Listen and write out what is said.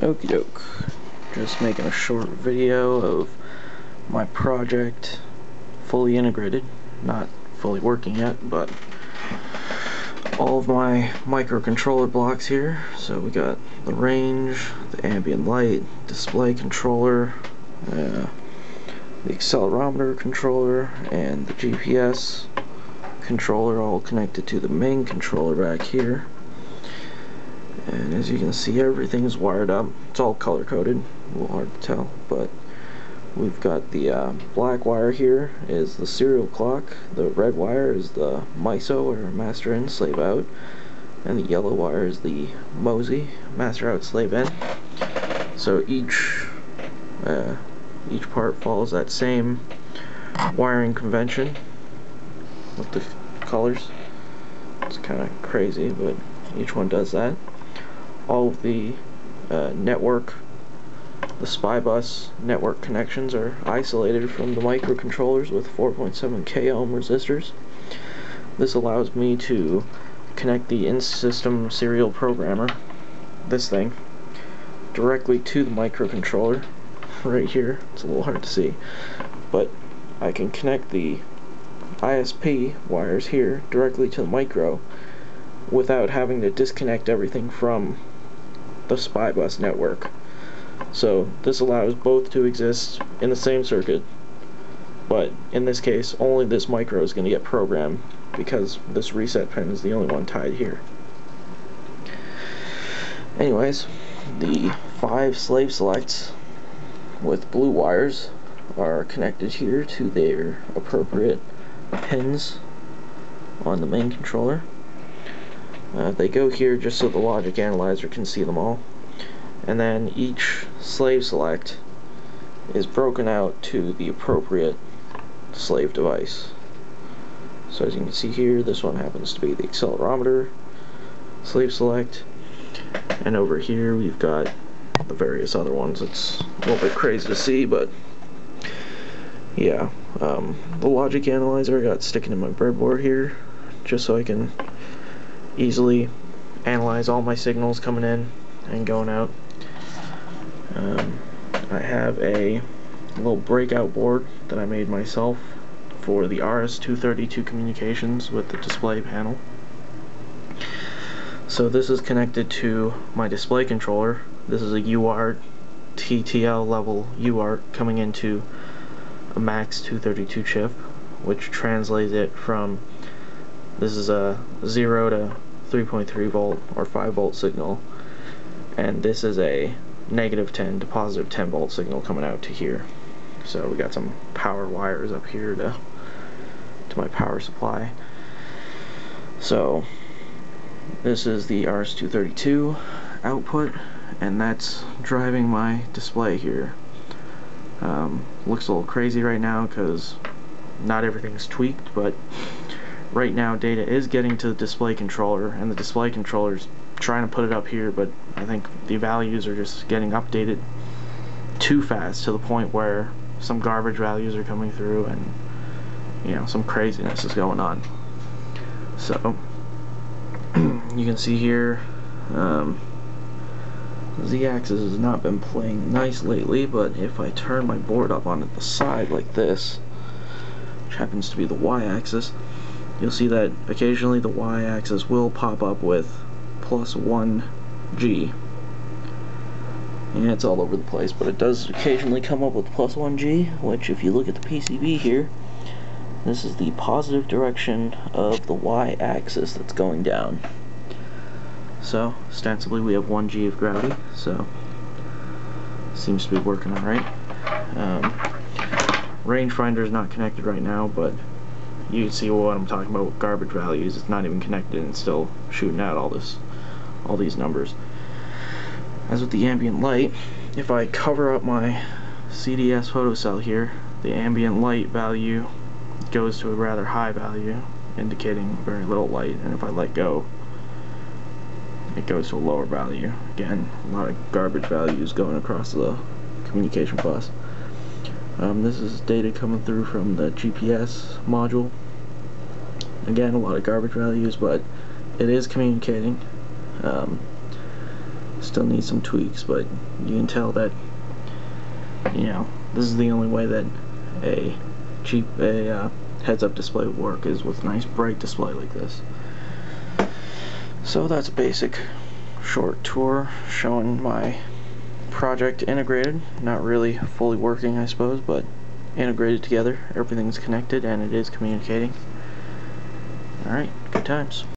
Okie doke. Just making a short video of my project fully integrated. Not fully working yet, but all of my microcontroller blocks here. So we got the range, the ambient light, display controller, uh, the accelerometer controller, and the GPS controller all connected to the main controller back here and as you can see everything's wired up. It's all color coded a little hard to tell but we've got the uh, black wire here is the serial clock. The red wire is the MISO or master in slave out. And the yellow wire is the MOSI master out slave in. So each uh, each part follows that same wiring convention with the colors. It's kind of crazy but each one does that all of the uh, network, the SPI bus network connections are isolated from the microcontrollers with 4.7 k ohm resistors. This allows me to connect the in-system serial programmer, this thing, directly to the microcontroller right here. It's a little hard to see, but I can connect the ISP wires here directly to the micro without having to disconnect everything from the SPI bus network. So this allows both to exist in the same circuit, but in this case only this micro is going to get programmed because this reset pin is the only one tied here. Anyways, the five slave selects with blue wires are connected here to their appropriate pins on the main controller. Uh, they go here just so the logic analyzer can see them all. And then each slave select is broken out to the appropriate slave device. So as you can see here, this one happens to be the accelerometer slave select. And over here we've got the various other ones. It's a little bit crazy to see, but yeah. Um, the logic analyzer I got sticking in my breadboard here, just so I can easily analyze all my signals coming in and going out. Um, I have a little breakout board that I made myself for the RS-232 communications with the display panel. So this is connected to my display controller. This is a UART TTL level UART coming into a MAX 232 chip, which translates it from this is a 0 to 3.3 volt or 5 volt signal. And this is a negative 10 to positive 10 volt signal coming out to here. So we got some power wires up here to to my power supply. So this is the RS-232 output and that's driving my display here. Um, looks a little crazy right now because not everything's tweaked but right now data is getting to the display controller and the display controller is trying to put it up here but I think the values are just getting updated too fast to the point where some garbage values are coming through and you know some craziness is going on. So you can see here um, z-axis has not been playing nice lately but if I turn my board up on the side like this which happens to be the y-axis you'll see that occasionally the y-axis will pop up with plus 1G. And it's all over the place, but it does occasionally come up with plus 1G, which if you look at the PCB here, this is the positive direction of the y-axis that's going down. So, ostensibly we have 1G of gravity, so seems to be working alright. Um, rangefinder is not connected right now, but you see what I'm talking about with garbage values. It's not even connected and still shooting out all this, all these numbers. As with the ambient light, if I cover up my CDS photocell here, the ambient light value goes to a rather high value, indicating very little light, and if I let go, it goes to a lower value. Again, a lot of garbage values going across the communication bus. Um, this is data coming through from the GPS module. Again, a lot of garbage values, but it is communicating. Um, still needs some tweaks, but you can tell that you know this is the only way that a cheap a uh, heads-up display would work is with a nice bright display like this. So that's a basic short tour showing my project integrated. Not really fully working, I suppose, but integrated together. Everything's connected and it is communicating. Alright, good times.